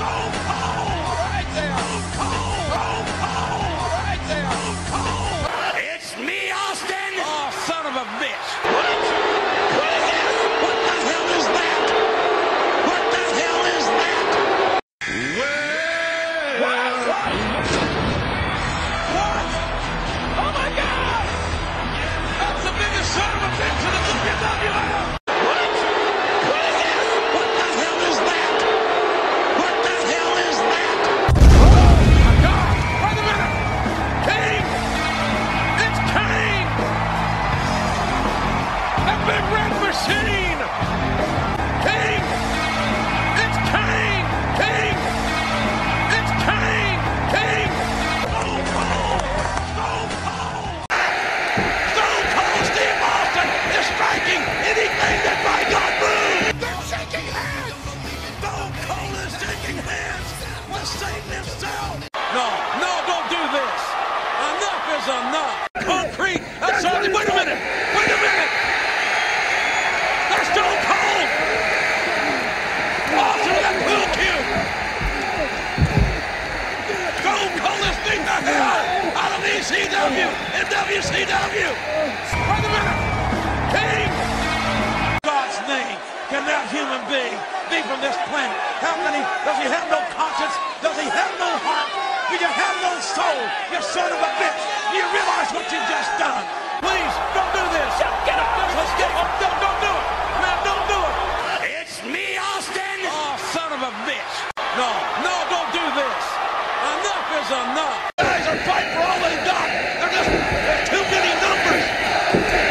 Oh, oh. Big red machine! King! It's King! King! It's King! King! Stone Cold! Stone Cold! Stone Cold Steve Austin is striking anything that my God moves! They're shaking hands! Stone Cold is shaking hands with Satan himself! No, no, don't do this! Enough is enough! Concrete! That's something! Wait a! Wait a minute! ECW and Wait a minute. King. God's name. Can that human being be from this planet? How many? Does he have no conscience? Does he have no heart? Do you have no soul? You son of a bitch. Do you realize what you just done? Please, don't do this. Get up. Let's get up. Don't, don't do it. Man, don't do it. It's me, Austin. Oh, son of a bitch. No, no, don't do this. Enough is enough. Guys are fighting for all they got. Thank you.